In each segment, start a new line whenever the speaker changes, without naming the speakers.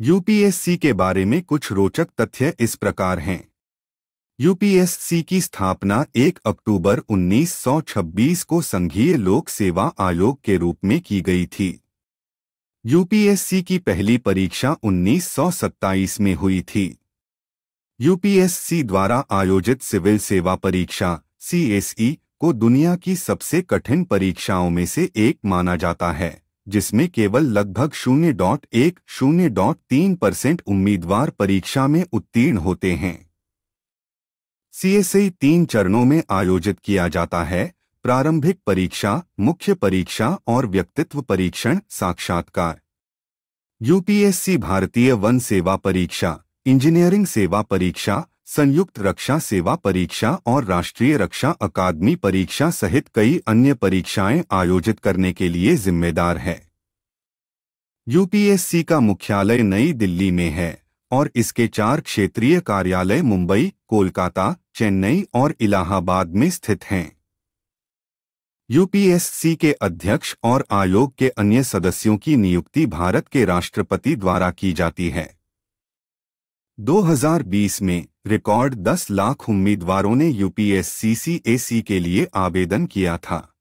UPSC के बारे में कुछ रोचक तथ्य इस प्रकार हैं। यूपीएससी की स्थापना 1 अक्टूबर 1926 को संघीय लोक सेवा आयोग के रूप में की गई थी। यूपीएससी की पहली परीक्षा 1927 में हुई थी। यूपीएससी द्वारा आयोजित सिविल सेवा परीक्षा सीएसई को दुनिया की सबसे कठिन परीक्षाओं में से एक माना जाता है। जिसमें केवल लगभग शून्य डॉट एक, शून्य डॉट तीन परसेंट उम्मीदवार परीक्षा में उत्तीर्ण होते हैं। सीएसई तीन चरणों में आयोजित किया जाता है, प्रारंभिक परीक्षा, मुख्य परीक्षा और व्यक्तित्व परीक्षण, साक्षात्कार। यूपीएससी भारतीय वन सेवा परीक्षा, इंजीनियरिंग सेवा परीक्षा, संयुक्त रक्षा सेवा परीक्षा और राष्ट्रीय रक्षा अकादमी परीक्षा सहित कई अन्य परीक्षाएँ आयोजित करने के लिए जिम्मेदार है। यूपीएससी का मुख्यालय नई दिल्ली में है और इसके चार क्षेत्रीय कार्यालय मुंबई, कोलकाता, चेन्नई और इलाहाबाद में स्थित हैं। यूपीएससी के अध्यक्ष और आयोग के अन्य सदस्यों की नियुक्ति भारत के राष्ट्रपति द्वारा की जाती है। 2020 में रिकॉर्ड 10 लाख उम्मीदवारों ने यूपीएससी के लिए आवेदन किया था।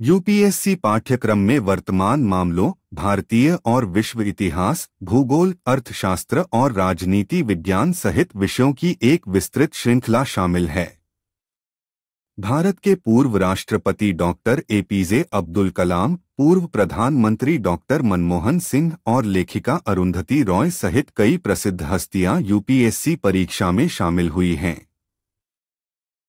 यूपीएससी पाठ्यक्रम में वर्तमान मामलों, भारतीय और विश्व इतिहास, भूगोल, अर्थशास्त्र और राजनीति विज्ञान सहित विषयों की एक विस्तृत श्रृंखला शामिल है। भारत के पूर्व राष्ट्रपति डॉक्टर एपीजे अब्दुल कलाम, पूर्व प्रधानमंत्री डॉक्टर मनमोहन सिंह और लेखिका अरुंधति रॉय सहित कई प्रसिद्ध हस्तियाँ यूपीएससी परीक्षा में शामिल हुई हैं।